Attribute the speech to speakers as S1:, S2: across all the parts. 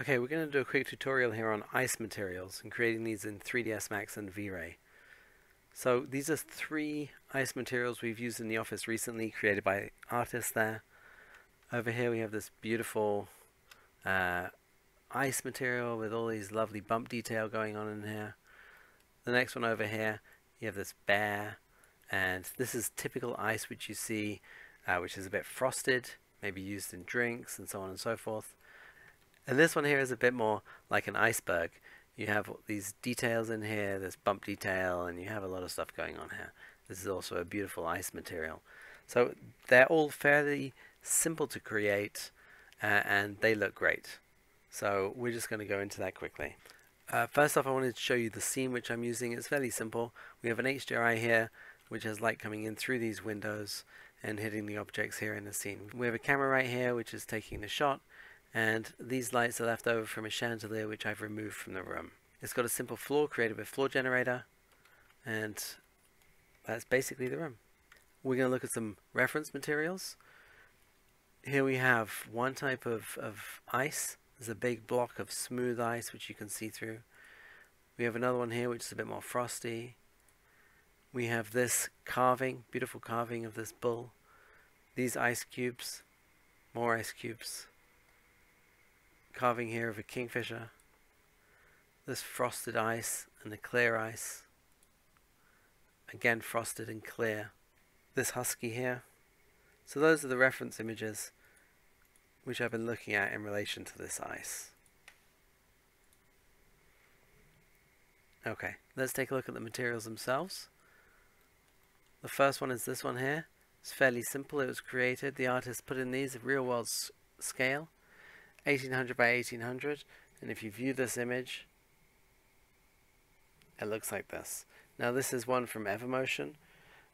S1: Okay, we're going to do a quick tutorial here on ice materials and creating these in 3ds Max and V-Ray. So these are three ice materials we've used in the office recently, created by artists there. Over here we have this beautiful uh, ice material with all these lovely bump detail going on in here. The next one over here, you have this bear, and this is typical ice which you see, uh, which is a bit frosted, maybe used in drinks and so on and so forth. And this one here is a bit more like an iceberg. You have these details in here, this bump detail, and you have a lot of stuff going on here. This is also a beautiful ice material. So they're all fairly simple to create, uh, and they look great. So we're just going to go into that quickly. Uh, first off, I wanted to show you the scene which I'm using. It's fairly simple. We have an HDRI here, which has light coming in through these windows and hitting the objects here in the scene. We have a camera right here, which is taking the shot, and these lights are left over from a chandelier which I've removed from the room. It's got a simple floor created with floor generator and that's basically the room. We're going to look at some reference materials. Here we have one type of, of ice. There's a big block of smooth ice which you can see through. We have another one here which is a bit more frosty. We have this carving, beautiful carving of this bull. These ice cubes, more ice cubes carving here of a kingfisher. This frosted ice and the clear ice. Again frosted and clear. This husky here. So those are the reference images which I've been looking at in relation to this ice. Okay, let's take a look at the materials themselves. The first one is this one here. It's fairly simple. It was created. The artist put in these real world scale. 1800 by 1800 and if you view this image it looks like this. Now this is one from Evermotion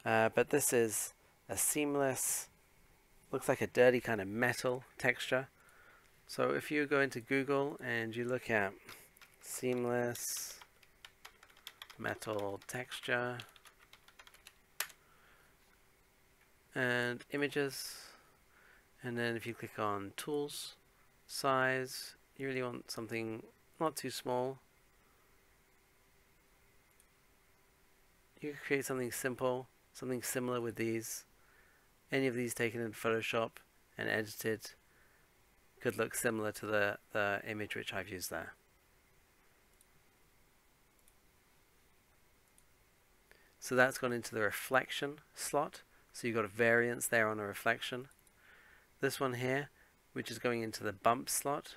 S1: uh, but this is a seamless looks like a dirty kind of metal texture so if you go into Google and you look at seamless metal texture and images and then if you click on tools size, you really want something not too small. You could create something simple, something similar with these. Any of these taken in Photoshop and edited could look similar to the, the image which I've used there. So that's gone into the reflection slot. So you've got a variance there on a reflection. This one here which is going into the bump slot.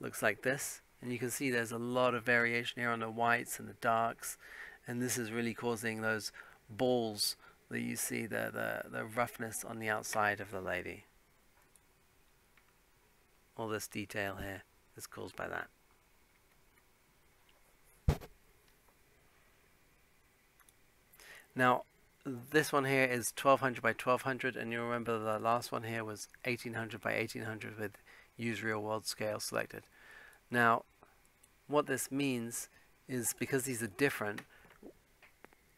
S1: Looks like this. And you can see there's a lot of variation here on the whites and the darks. And this is really causing those balls that you see, the, the, the roughness on the outside of the lady. All this detail here is caused by that. Now, this one here is 1200 by 1200 and you'll remember the last one here was 1800 by 1800 with use real world scale selected. Now what this means is because these are different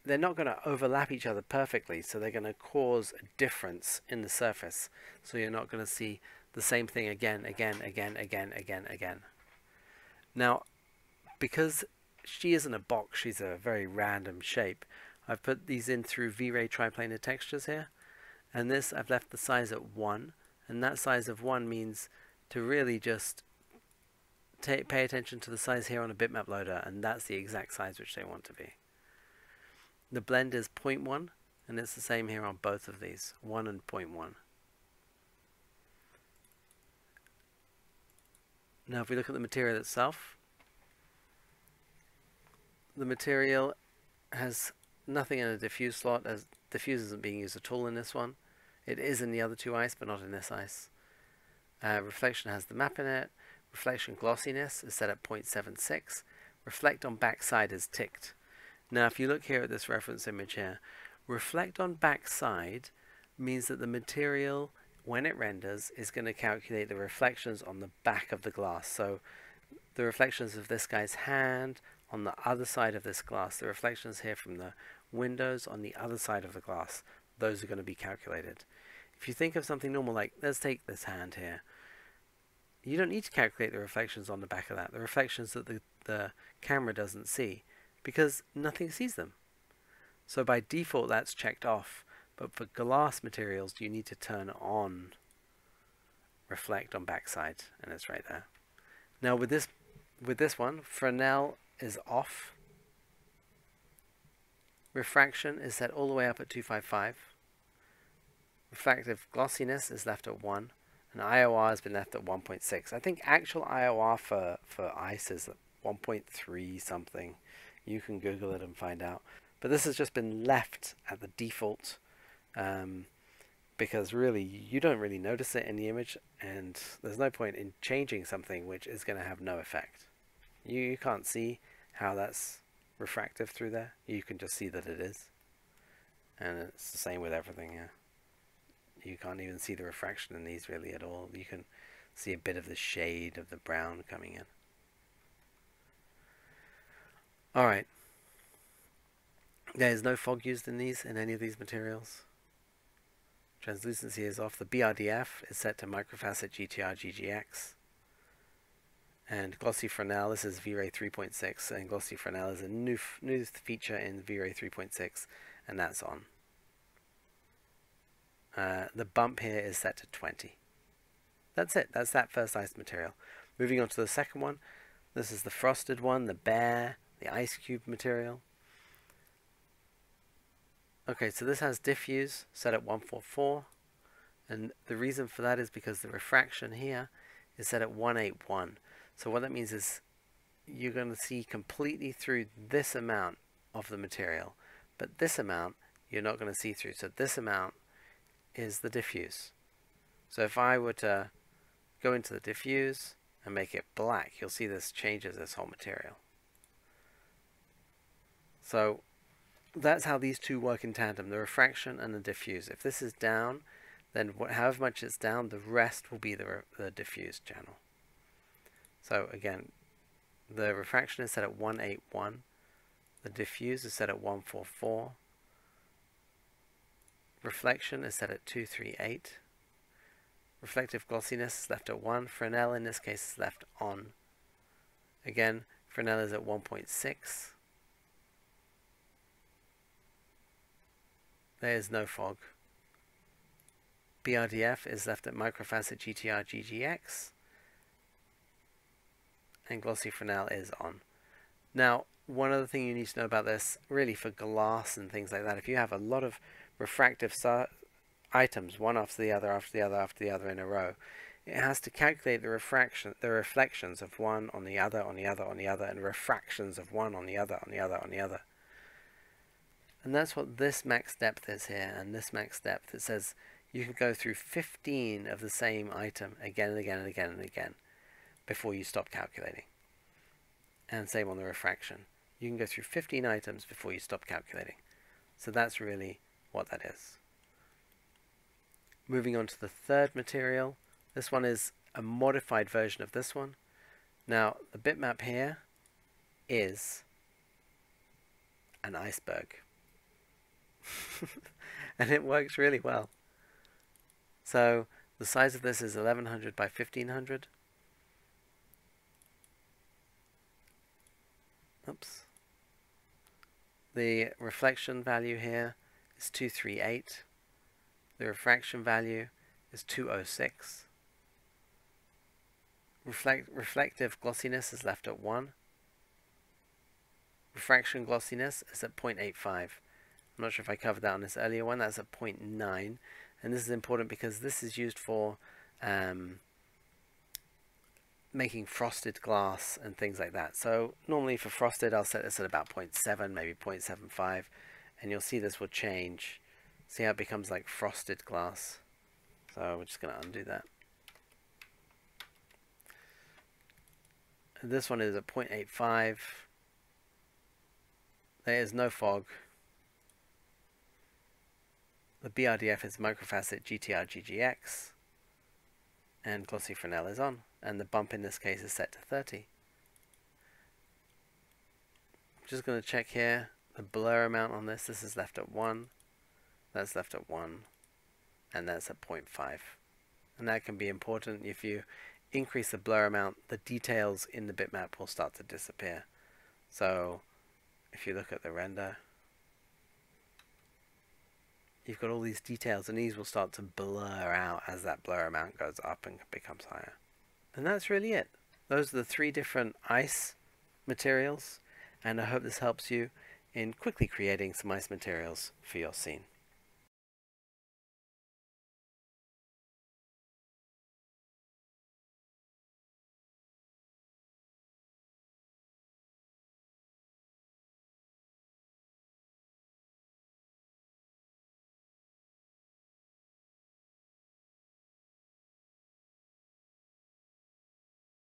S1: they're not going to overlap each other perfectly so they're going to cause a difference in the surface so you're not going to see the same thing again again again again again again. Now because she isn't a box she's a very random shape I've put these in through V-Ray triplanar textures here and this I've left the size at 1 and that size of 1 means to really just pay attention to the size here on a bitmap loader and that's the exact size which they want to be. The blend is 0.1 and it's the same here on both of these 1 and 0.1. Now if we look at the material itself the material has nothing in a diffuse slot as diffuse isn't being used at all in this one. It is in the other two ice but not in this ice. Uh, reflection has the map in it. Reflection glossiness is set at 0.76. Reflect on backside is ticked. Now if you look here at this reference image here, reflect on backside means that the material when it renders is going to calculate the reflections on the back of the glass. So the reflections of this guy's hand on the other side of this glass, the reflections here from the windows on the other side of the glass, those are going to be calculated. If you think of something normal, like let's take this hand here, you don't need to calculate the reflections on the back of that, the reflections that the, the camera doesn't see, because nothing sees them. So by default that's checked off, but for glass materials you need to turn on reflect on backside, and it's right there. Now with this with this one, Fresnel is off. Refraction is set all the way up at 255. Reflective glossiness is left at 1. And IOR has been left at 1.6. I think actual IOR for, for ice is 1.3 something. You can Google it and find out. But this has just been left at the default um, because really you don't really notice it in the image and there's no point in changing something which is going to have no effect. You, you can't see how that's refractive through there. You can just see that it is. And it's the same with everything here. You can't even see the refraction in these really at all. You can see a bit of the shade of the brown coming in. Alright. There is no fog used in these, in any of these materials. Translucency is off. The BRDF is set to microfacet GTR GGX. And Glossy Fresnel, this is V-Ray 3.6, and Glossy Fresnel is a new, new feature in V-Ray 3.6, and that's on. Uh, the bump here is set to 20. That's it, that's that first ice material. Moving on to the second one, this is the frosted one, the bear, the ice cube material. Okay, so this has diffuse set at 144, and the reason for that is because the refraction here is set at 181. So what that means is you're going to see completely through this amount of the material, but this amount you're not going to see through. So this amount is the diffuse. So if I were to go into the diffuse and make it black, you'll see this changes this whole material. So that's how these two work in tandem, the refraction and the diffuse. If this is down, then however much it's down, the rest will be the, the diffuse channel. So again, the refraction is set at 181, the diffuse is set at 144, reflection is set at 238, reflective glossiness is left at 1, Fresnel in this case is left on. Again, Fresnel is at 1.6, there is no fog. BRDF is left at microfacet GTR GGX and glossy Fresnel is on. Now, one other thing you need to know about this, really for glass and things like that, if you have a lot of refractive items, one after the other, after the other, after the other in a row, it has to calculate the refraction, the reflections of one on the other, on the other, on the other, and refractions of one on the other, on the other, on the other. And that's what this max depth is here, and this max depth. It says you can go through 15 of the same item again and again and again and again before you stop calculating. And same on the refraction. You can go through 15 items before you stop calculating. So that's really what that is. Moving on to the third material. This one is a modified version of this one. Now, the bitmap here is an iceberg. and it works really well. So the size of this is 1100 by 1500. Oops. The reflection value here is 238. The refraction value is 206. Reflect, reflective glossiness is left at 1. Refraction glossiness is at 0.85. I'm not sure if I covered that on this earlier one. That's at 0.9. And this is important because this is used for um, making frosted glass and things like that. So normally for frosted I'll set this at about 0.7, maybe 0.75 and you'll see this will change. See how it becomes like frosted glass. So we're just going to undo that. This one is at 0.85. There is no fog. The BRDF is microfacet GTR GGX and glossy Fresnel is on and the bump in this case is set to 30. I'm just going to check here the blur amount on this. This is left at 1. That's left at 1. and that's at 0.5. And that can be important if you increase the blur amount, the details in the bitmap will start to disappear. So if you look at the render, you've got all these details and these will start to blur out as that blur amount goes up and becomes higher. And that's really it. Those are the three different ice materials and I hope this helps you in quickly creating some ice materials for your scene.